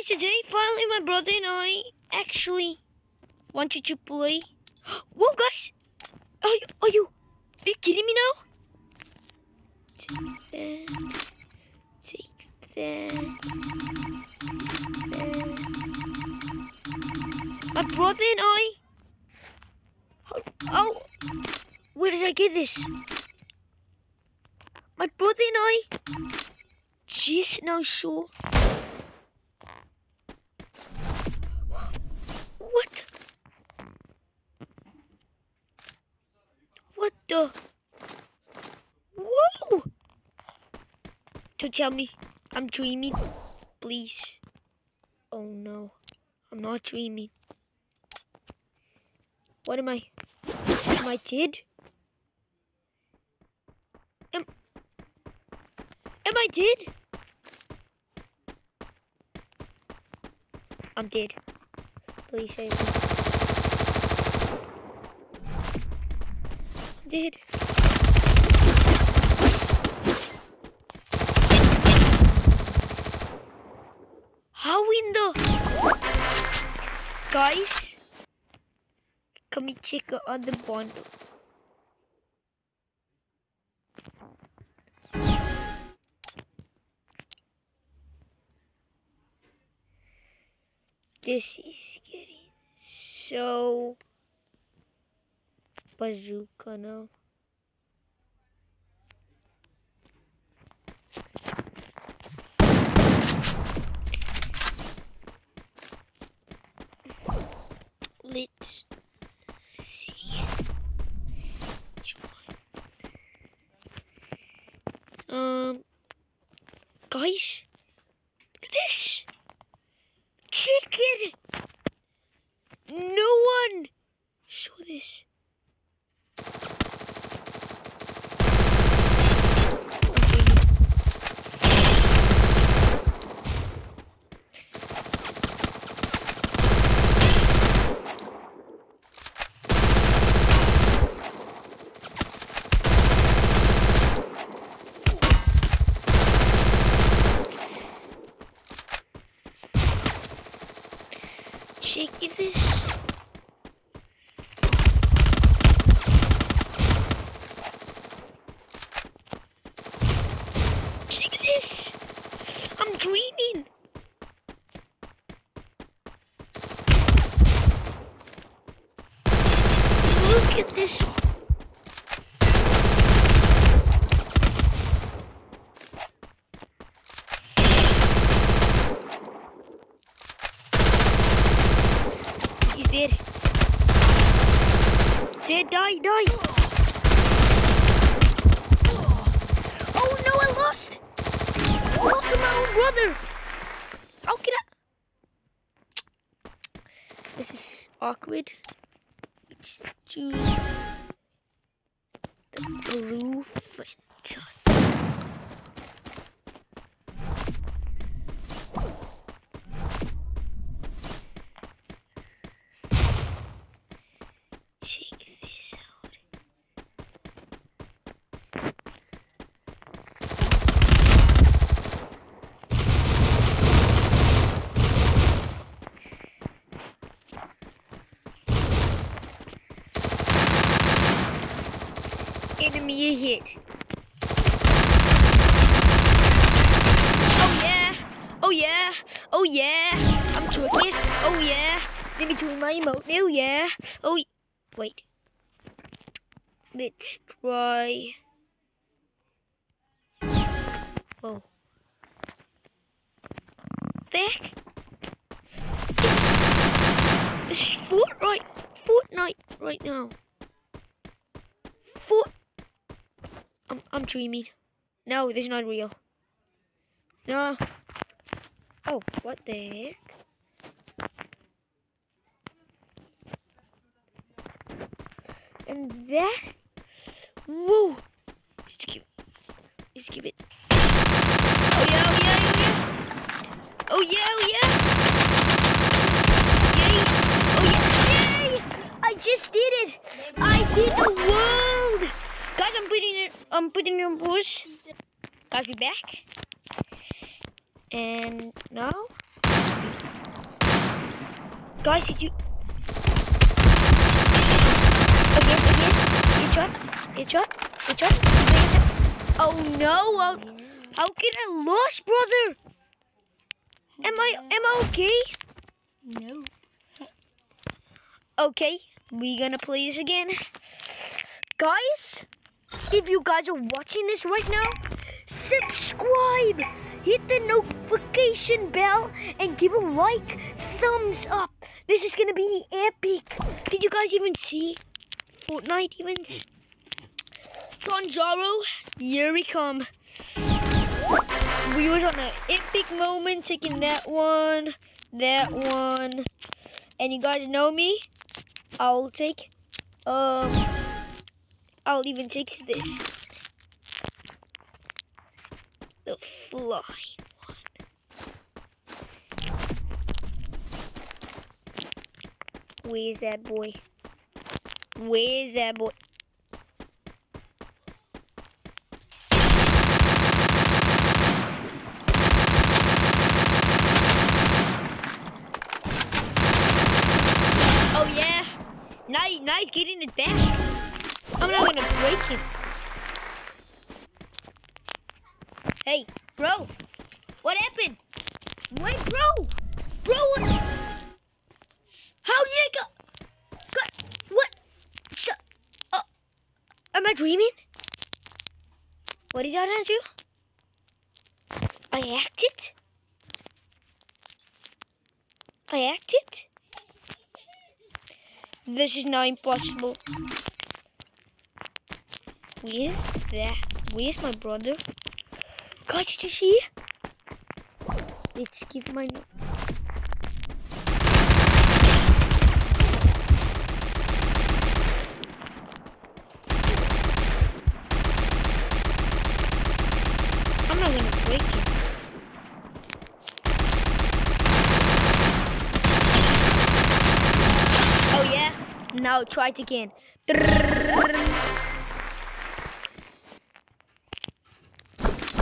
guys, today finally my brother and I actually wanted to play. Whoa, guys! Are you, are you, are you kidding me now? Take that. Take that. My brother and I. Oh, oh, where did I get this? My brother and I just now saw What? What the? Whoa! Don't tell me I'm dreaming, please. Oh no, I'm not dreaming. What am I? Am I dead? Am, am I dead? I'm dead. Please save me. I'm. How in the... Guys, can we check out the bundle? This is getting so bazooka now. Let's see. Um, guys, look at this chicken. No one saw this. Check this. Check this. I'm dreaming. Look at this. He's dead. Dead, die. Oh no, I lost. I lost my own brother. How can I? This is awkward. Let's choose the blue Fenton. Check this out. Ahead. Oh yeah! Oh yeah! Oh yeah! I'm twerking. Oh yeah! Let me do my emote now. Yeah. Oh. Wait. Let's try. Oh. Whoa. The heck? This is Fortnite. Fortnite right now. I'm dreaming. No, this is not real. No. Oh, what the heck? And that. Whoa. Let's give. Let's give it. Oh yeah! Oh yeah! Oh yeah! Oh yeah! Oh yeah! Yay! Oh yeah! Yay! I just did it! I did the world! Guys, I'm putting it. I'm putting your pause. Guys, we back. And now Guys, did you... Again, again. Get shot. Get shot. Get shot. Oh no! How, how can I lose, brother? Am I am I okay? No. Okay, we gonna play this again. Guys, if you guys are watching this right now, subscribe, hit the notification bell, and give a like, thumbs up. This is gonna be epic. Did you guys even see Fortnite events? Gonzalo, here we come. We was on an epic moment taking that one, that one. And you guys know me. I'll take um I'll even take this. The fly one. Where's that boy? Where's that boy? Oh yeah. Nice, nice getting it back. Gonna break it. Hey, bro. What happened? Wait, bro. Bro, what? How did I go? what? Sh uh, am I dreaming? What did I do? I acted? I acted? This is now impossible. Where's that? Where's my brother? God, did you see? Let's give my no I'm not gonna. Oh yeah? Now try it again.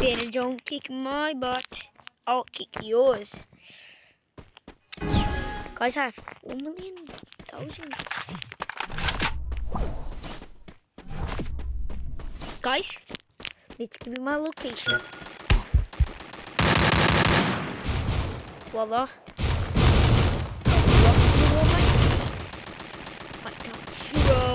Better don't kick my butt. I'll kick yours. Guys, I have four million thousand. Guys, let's give you my location. Voila. My top hero.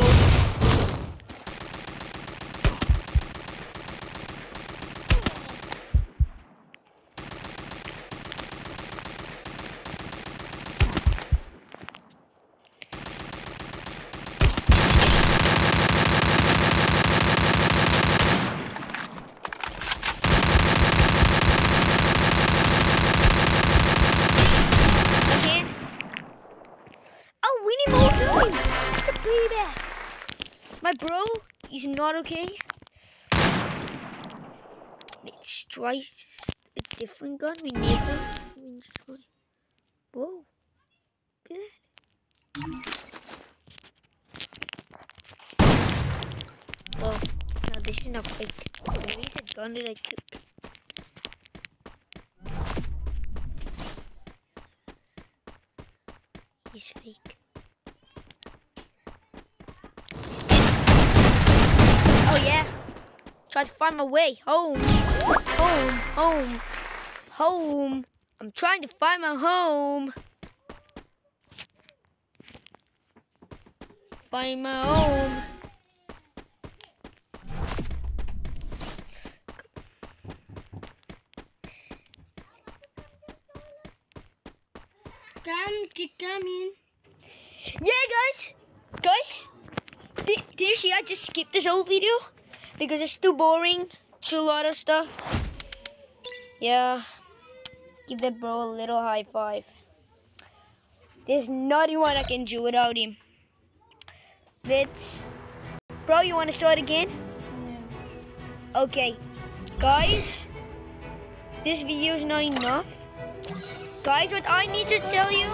Again. Oh, we need more time to play that. My bro is not okay. Let's try a different gun. We never. we try- Whoa. Good. Whoa. No, this is not fake. Where is the gun that I took? He's fake. Oh yeah. Try to find my way home. Home, home, home. I'm trying to find my home. Find my home. Come, keep coming. Yeah, guys, guys, did, did you see I just skipped this whole video because it's too boring. Too lot of stuff. Yeah, give that bro a little high five. There's nothing what I can do without him. Let's, bro, you want to start again? No. Okay, guys, this video is not enough. Guys, what I need to tell you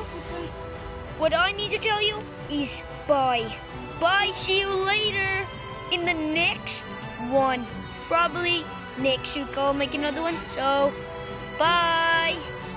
what I need to tell you is bye. Bye, see you later in the next one. Probably next week I'll make another one. So, bye.